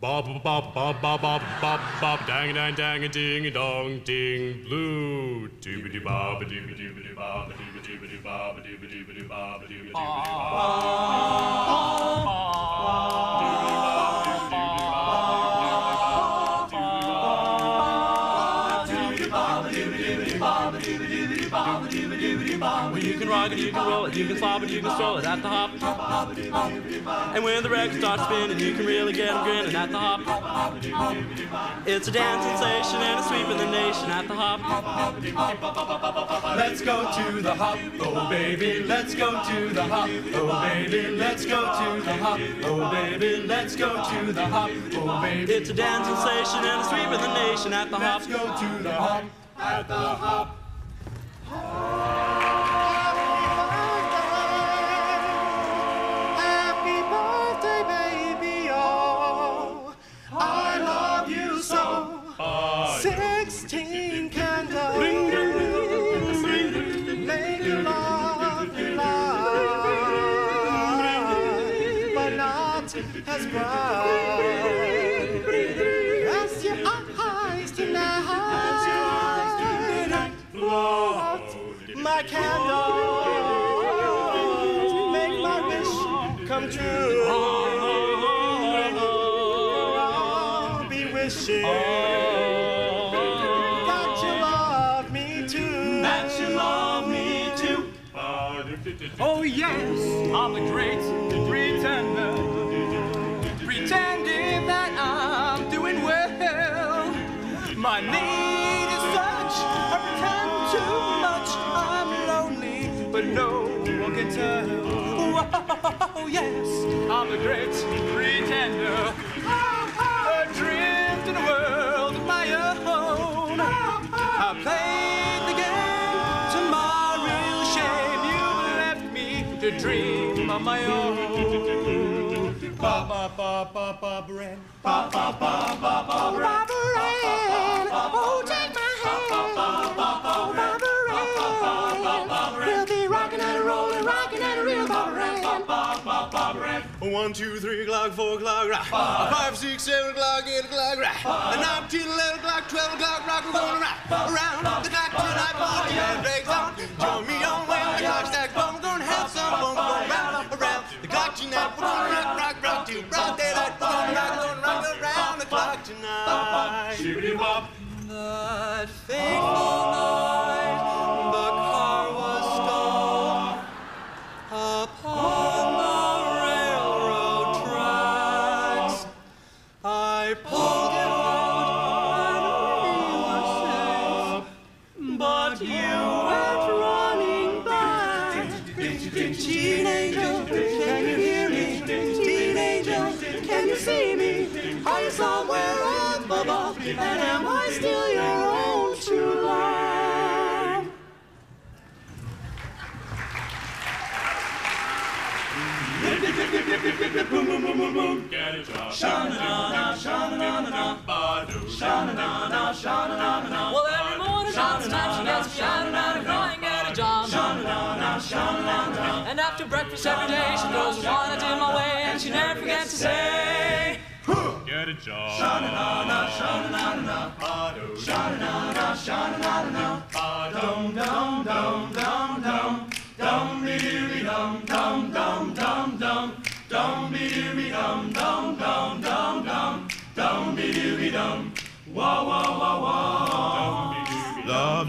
Bob bob bob bob bob bob bob dang dang dang ding dong ding blue. Doobity bob a doobity bob a doobity bob a doobity bob a doobity doobity Well, you can rock it, you can roll it, you can flop it, you can stroll it at the hop. And when the record starts spinning, you can really get 'em grinning at the hop. It's a dance sensation and a sweep in the nation at the hop. Let's go to the hop, oh baby, let's go to the hop, oh baby, let's go to the hop, oh baby, let's go to the hop, oh baby. It's a dance sensation and a sweep in the nation at the hop. Let's go to the hop, at the hop. Happy birthday, my candles make my wish come true. I'll be wishing that you love me too. That you love me too. Oh yes, I'm a great pretender. Yes, I'm a great pretender. Adrift in a world of my own. I played the game to my real shame. You left me to dream on my own. Ba ba ba ba ba Bren. Ba ba ba ba ba Bren. One, two, three o'clock, four o'clock, rock. Five, six, seven o'clock, eight o'clock, rock. Nine, ten, eleven o'clock, twelve o'clock, rock. We're gonna rock around the clock tonight. Before the band breaks on. Join me on when the clock strikes one. We're gonna have some fun. We're gonna round around the clock tonight. We're gonna rock, rock, rock till broad daylight. We're gonna rock, gonna rock around the clock tonight. That fateful night, Teen angel, can you hear me? Teen angel, can you see me? Are you somewhere up above? And am I still your own true love? Well, every morning this time she gets me out and breakfast every day she throws a one in my way and she never forgets to say. Get a job. Love,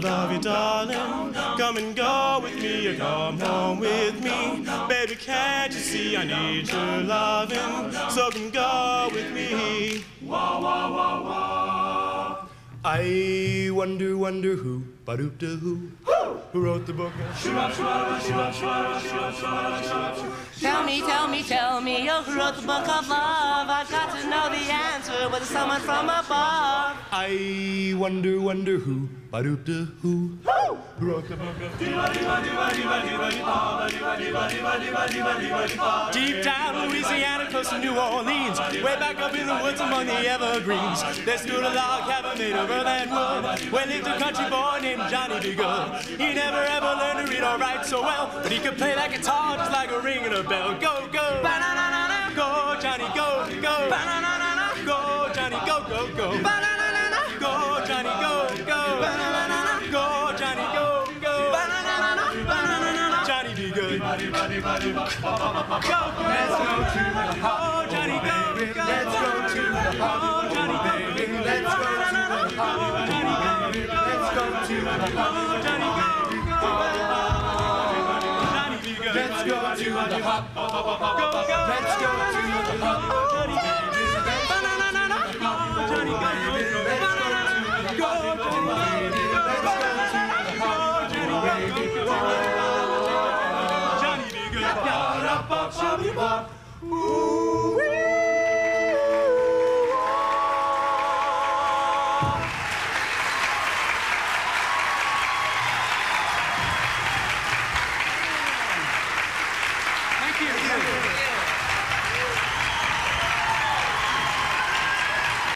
love you, darling. Come and go with me, or come home with me. Baby, can't you see I need your loving? So come go with me. Wah, wah, wah, wah. I wonder, wonder who, ba doop da who, who wrote the book? Tell me, tell me, tell me, oh, who wrote the book of love? I've got to know the answer, whether someone from above. I wonder, wonder who, ba doop da who, wrote the book of Deep down Louisiana, close to New Orleans, way back up in the woods among the evergreens, there stood a log cabin made of earth and wood, where lived a country boy named Johnny B. He never ever learned to read or write so well, but he could play that guitar just like a ring and a bell. Go, go, ba-na-na-na-na, go, Johnny, go, go, go, ba-na-na-na-na, go, buddy, buddy, buddy. Let's go to the hop, Johnny, go, go, Let's go to the hop, Johnny, go, baby. Let's go to the hop, baby. Let's go to the Johnny, go, Johnny, good. Let's go to the hop. Let's go to the hop. Good. Thank